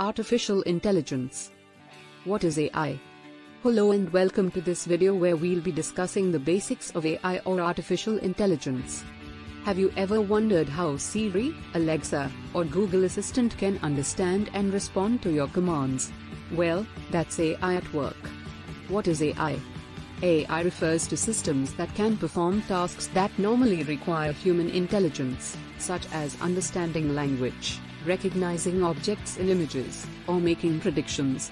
Artificial Intelligence. What is AI? Hello and welcome to this video where we'll be discussing the basics of AI or artificial intelligence. Have you ever wondered how Siri, Alexa, or Google Assistant can understand and respond to your commands? Well, that's AI at work. What is AI? AI refers to systems that can perform tasks that normally require human intelligence, such as understanding language, recognizing objects in images, or making predictions.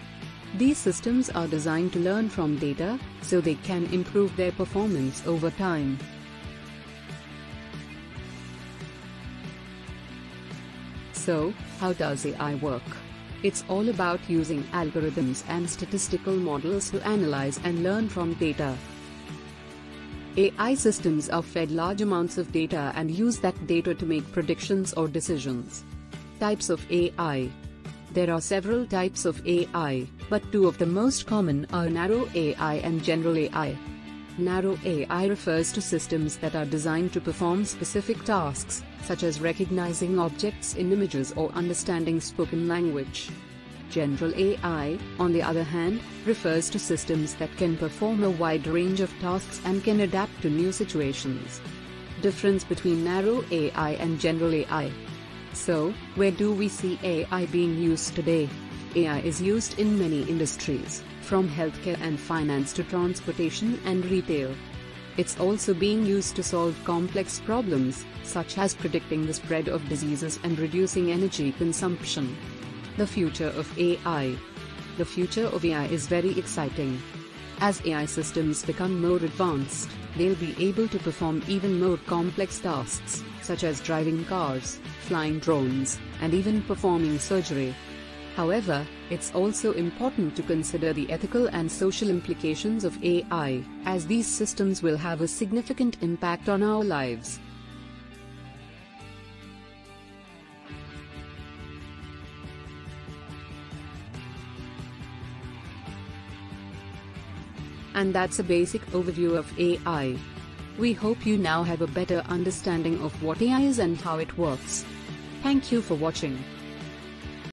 These systems are designed to learn from data, so they can improve their performance over time. So, how does AI work? It's all about using algorithms and statistical models to analyze and learn from data. AI systems are fed large amounts of data and use that data to make predictions or decisions. Types of AI There are several types of AI, but two of the most common are narrow AI and general AI. Narrow AI refers to systems that are designed to perform specific tasks, such as recognizing objects in images or understanding spoken language. General AI, on the other hand, refers to systems that can perform a wide range of tasks and can adapt to new situations. Difference between narrow AI and general AI. So, where do we see AI being used today? AI is used in many industries, from healthcare and finance to transportation and retail. It's also being used to solve complex problems, such as predicting the spread of diseases and reducing energy consumption. The future of AI. The future of AI is very exciting. As AI systems become more advanced, they'll be able to perform even more complex tasks, such as driving cars, flying drones, and even performing surgery. However, it's also important to consider the ethical and social implications of AI, as these systems will have a significant impact on our lives. And that's a basic overview of AI. We hope you now have a better understanding of what AI is and how it works. Thank you for watching.